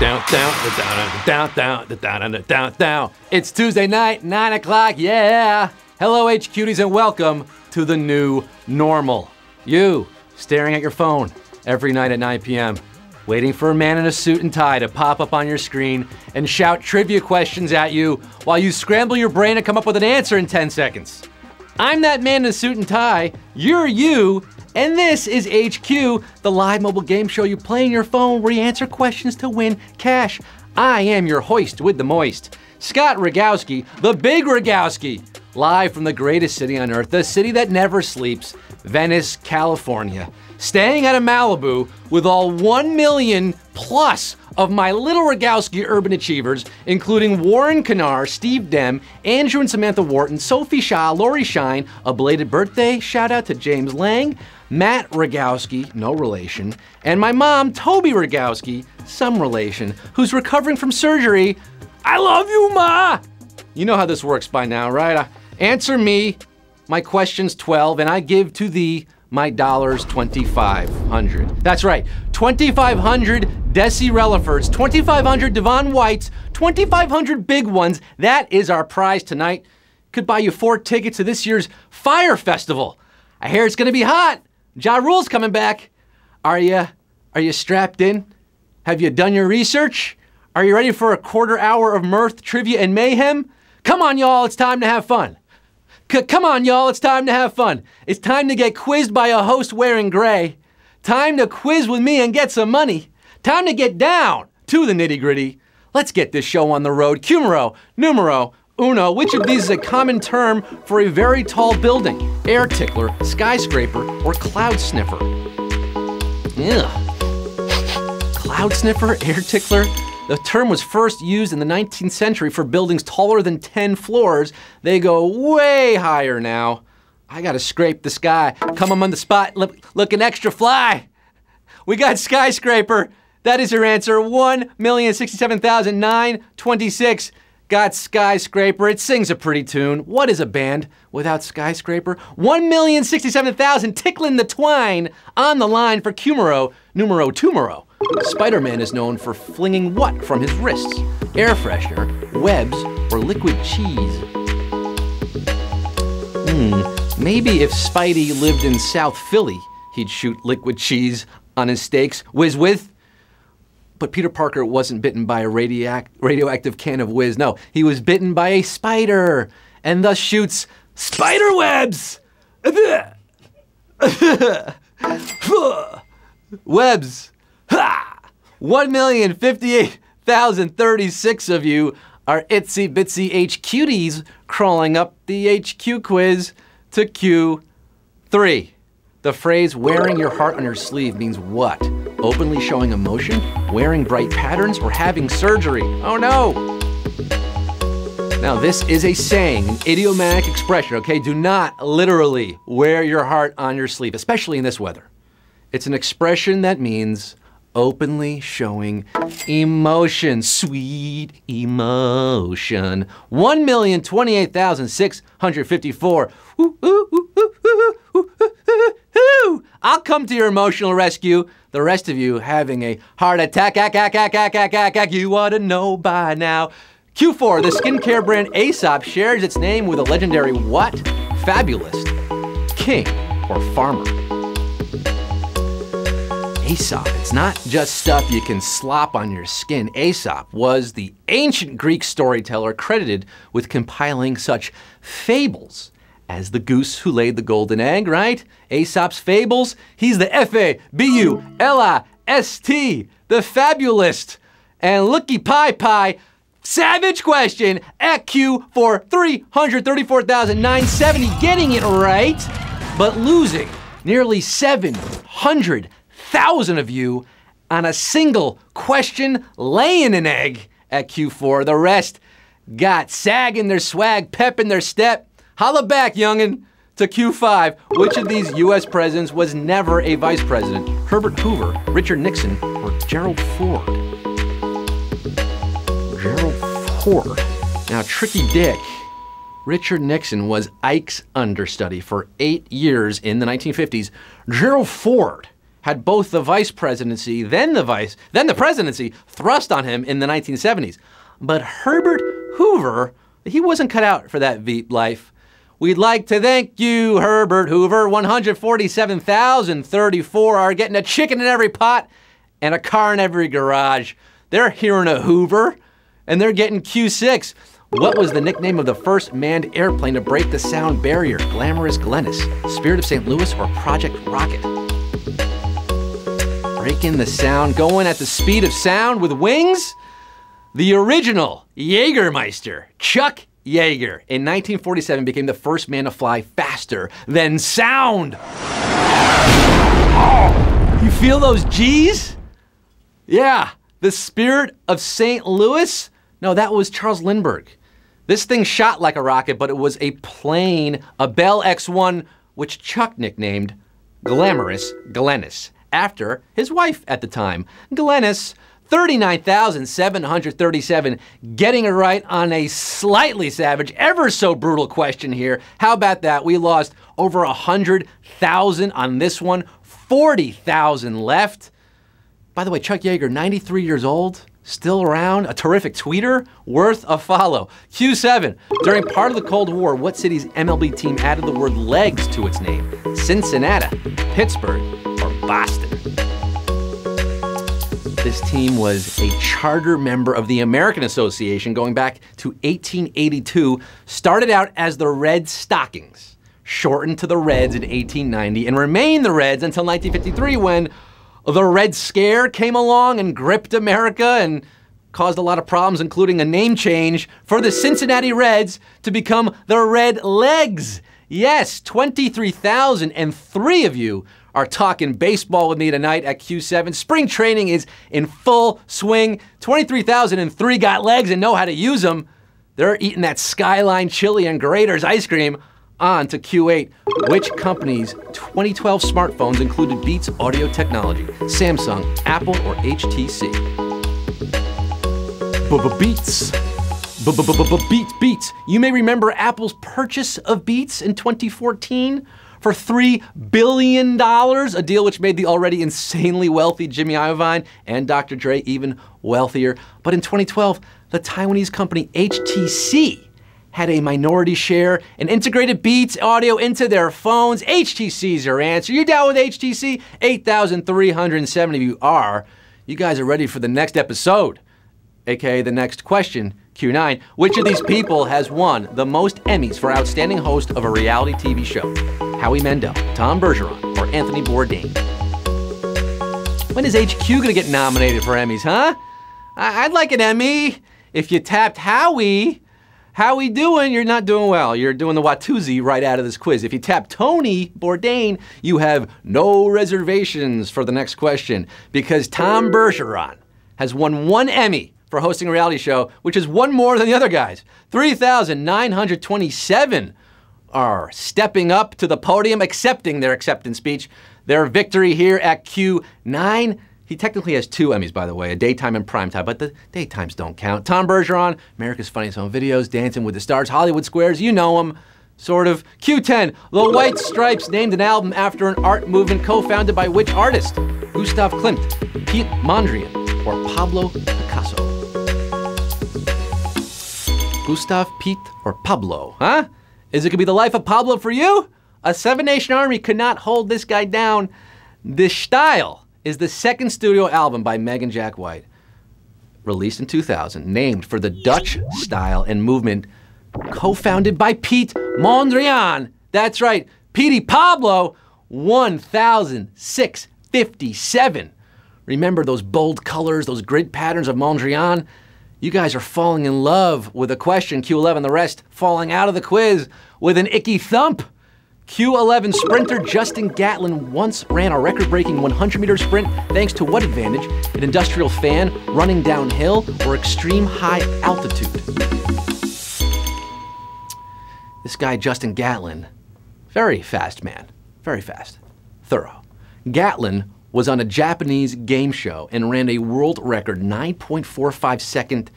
Down, down, down, down, down, down, down, down, down. It's Tuesday night, 9 o'clock, yeah. Hello, H cuties, and welcome to the new normal. You, staring at your phone every night at 9 p.m., waiting for a man in a suit and tie to pop up on your screen and shout trivia questions at you while you scramble your brain to come up with an answer in 10 seconds. I'm that man in a suit and tie, you're you, and this is HQ, the live mobile game show you play on your phone where you answer questions to win cash. I am your hoist with the moist, Scott Rogowski, the big Rogowski, live from the greatest city on earth, the city that never sleeps, Venice, California. Staying at a Malibu with all 1 million plus of my little Rogowski urban achievers, including Warren Kanar, Steve Dem, Andrew and Samantha Wharton, Sophie Shaw, Lori Shine, a belated birthday shout out to James Lang, Matt Rogowski, no relation, and my mom, Toby Rogowski, some relation, who's recovering from surgery. I love you, Ma! You know how this works by now, right? Uh, answer me my questions 12, and I give to thee my dollars 2500 that's right 2500 Desi Relafords 2500 devon whites 2500 big ones. That is our prize tonight. Could buy you four tickets to this year's fire festival. I hear it's to be hot. Ja rule's coming back. Are you are you strapped in? Have you done your research? Are you ready for a quarter hour of mirth trivia and mayhem? Come on y'all it's time to have fun C- come on, y'all, it's time to have fun. It's time to get quizzed by a host wearing gray. Time to quiz with me and get some money. Time to get down to the nitty gritty. Let's get this show on the road. Cumero, numero, uno. Which of these is a common term for a very tall building? Air tickler, skyscraper, or cloud sniffer? Ugh. Cloud sniffer, air tickler? The term was first used in the 19th century for buildings taller than 10 floors. They go way higher now. I gotta scrape the sky. Come on the spot, look, looking extra fly. We got skyscraper. That is your answer. 1,067,926. Got skyscraper. It sings a pretty tune. What is a band without skyscraper? 1,067,000 tickling the twine on the line for Cumero, numero tumero. Spider Man is known for flinging what from his wrists? Air freshener, webs, or liquid cheese? Hmm, maybe if Spidey lived in South Philly, he'd shoot liquid cheese on his steaks. Whiz with? But Peter Parker wasn't bitten by a radioac- radioactive can of whiz. No, he was bitten by a spider and thus shoots spider webs! webs! Ha! 1,058,000 22,036 of you are itsy bitsy H cuties crawling up the HQ quiz to Q3. The phrase wearing your heart on your sleeve means what? Openly showing emotion, wearing bright patterns, or having surgery? Oh no! Now, this is a saying, an idiomatic expression, okay? Do not literally wear your heart on your sleeve, especially in this weather. It's an expression that means openly showing emotion, sweet emotion. 1,028,654. I'll come to your emotional rescue. The rest of you having a heart attack, ack, ack, ack, ack, ack, ack, ack, you ought to know by now. Q4, the skincare brand Aesop shares its name with a legendary what? Fabulist, king, or farmer. Aesop, it's not just stuff you can slop on your skin. Aesop was the ancient Greek storyteller credited with compiling such fables as the goose who laid the golden egg, right? Aesop's fables. He's the F A B U L I S T, the fabulist. And looky pie pie, savage question at Q for 334,970, getting it right, but losing nearly 700,000 of you on a single question laying an egg at Q4. The rest got sag in their swag, pep in their step. Holla back, youngin'. To Q5, which of these US presidents was never a vice president? Herbert Hoover, Richard Nixon, or Gerald Ford? Gerald Ford. Now, Tricky Dick, Richard Nixon was Ike's understudy for eight years in the 1950s. Gerald Ford had both the vice presidency, then the vice, then the presidency thrust on him in the 1970s. But Herbert Hoover, he wasn't cut out for that Veep life. We'd like to thank you, Herbert Hoover. 147,034 are getting a chicken in every pot and a car in every garage. They're hearing a Hoover and they're getting Q6. What was the nickname of the first manned airplane to break the sound barrier? Glamorous Glennis, Spirit of St. Louis, or Project Rocket? Breaking the sound, going at the speed of sound with wings? The original Jägermeister, Chuck Yeager, in 1947 became the first man to fly faster than sound. You feel those G's? Yeah, the spirit of St. Louis? No, that was Charles Lindbergh. This thing shot like a rocket, but it was a plane, a Bell X 1, which Chuck nicknamed Glamorous Glennis, after his wife at the time. Glennis, 39,737, getting it right on a slightly savage, ever so brutal question here. How about that? We lost over 100,000 on this one, 40,000 left. By the way, Chuck Yeager, 93 years old, still around, a terrific tweeter, worth a follow. Q7, during part of the Cold War, what city's MLB team added the word legs to its name? Cincinnati, Pittsburgh, Boston? This team was a charter member of the American Association going back to 1882, started out as the Red Stockings, shortened to the Reds in 1890, and remained the Reds until 1953 when the Red Scare came along and gripped America and caused a lot of problems, including a name change for the Cincinnati Reds to become the Red Legs. Yes, 23,003 of you are talking baseball with me tonight at Q7. Spring training is in full swing. 23,003 got legs and know how to use them. They're eating that Skyline chili and Graeter's ice cream. On to Q8. Which company's 2012 smartphones included Beats audio technology? Samsung, Apple, or HTC? Beats. Beats, Beats. You may remember Apple's purchase of Beats in 2014 for $3 billion, a deal which made the already insanely wealthy Jimmy Iovine and Dr. Dre even wealthier. But in 2012, the Taiwanese company HTC had a minority share and integrated Beats audio into their phones. HTC's your answer. You down with HTC? 8,370 of you are. You guys are ready for the next episode, aka the next question. Q9, which of these people has won the most Emmys for outstanding host of a reality TV show? Howie Mandel, Tom Bergeron, or Anthony Bourdain? When is HQ gonna get nominated for Emmys, huh? I- I'd like an Emmy. If you tapped Howie, how we doing? You're not doing well. You're doing the Watusi right out of this quiz. If you tap Tony Bourdain, you have no reservations for the next question because Tom Bergeron has won one Emmy for hosting a reality show, which is one more than the other guys. 3,927 are stepping up to the podium, accepting their acceptance speech. Their victory here at Q9. He technically has two Emmys, by the way, a daytime and primetime, but the daytimes don't count. Tom Bergeron, America's Funniest Home Videos, Dancing with the Stars, Hollywood Squares, you know him. Sort of. Q10, The White Stripes named an album after an art movement co founded by which artist? Gustav Klimt, Piet Mondrian, or Pablo Picasso? Gustav, Pete, or Pablo, huh? Is it gonna be the life of Pablo for you? A seven nation army could not hold this guy down. De Stijl is the second studio album by Meg and Jack White, released in 2000, named for the Dutch style and movement co founded by Piet Mondrian. That's right, Petey Pablo, 1657. Remember those bold colors, those grid patterns of Mondrian? You guys are falling in love with a question, Q11, the rest falling out of the quiz with an icky thump. Q11 sprinter Justin Gatlin once ran a record breaking 100 meter sprint thanks to what advantage? An industrial fan, running downhill, or extreme high altitude? This guy, Justin Gatlin, very fast man, very fast, thorough. Gatlin was on a Japanese game show and ran a world record 9.45 second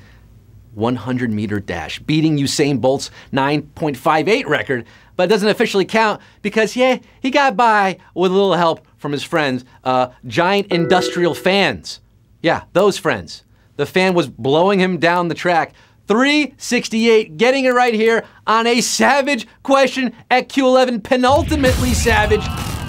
100 meter dash, beating Usain Bolt's 9.58 record, but it doesn't officially count because, yeah, he got by with a little help from his friends, uh, giant industrial fans. Yeah, those friends. The fan was blowing him down the track. 368, getting it right here on a savage question at Q11, penultimately savage.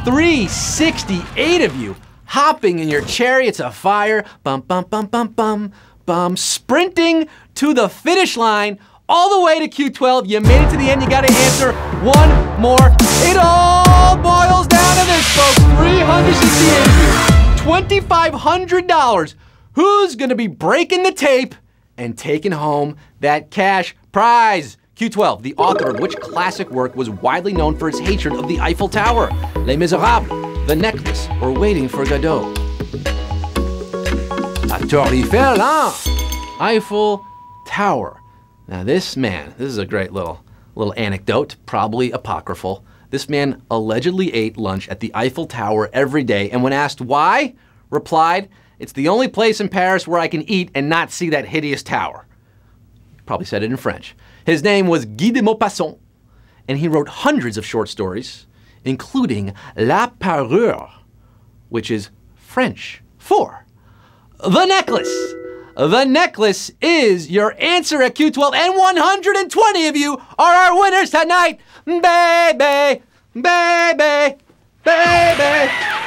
368 of you hopping in your chariots of fire, bum, bum, bum, bum, bum, bum, sprinting to the finish line all the way to Q12. You made it to the end. You got to answer one more. It all boils down to this, folks. 368 $2,500. Who's to be breaking the tape and taking home that cash prize? Q12, the author of which classic work was widely known for its hatred of the Eiffel Tower? Les Miserables, The Necklace, or Waiting for Godot? La Tour Eiffel, huh? Eiffel Tower. Now, this man, this is a great little little anecdote, probably apocryphal. This man allegedly ate lunch at the Eiffel Tower every day, and when asked why, replied, "It's the only place in Paris where I can eat and not see that hideous tower." Probably said it in French. His name was Guy de Maupassant, and he wrote hundreds of short stories, including La Parure, which is French for the necklace. The necklace is your answer at Q12, and 120 of you are our winners tonight. Baby, baby, baby.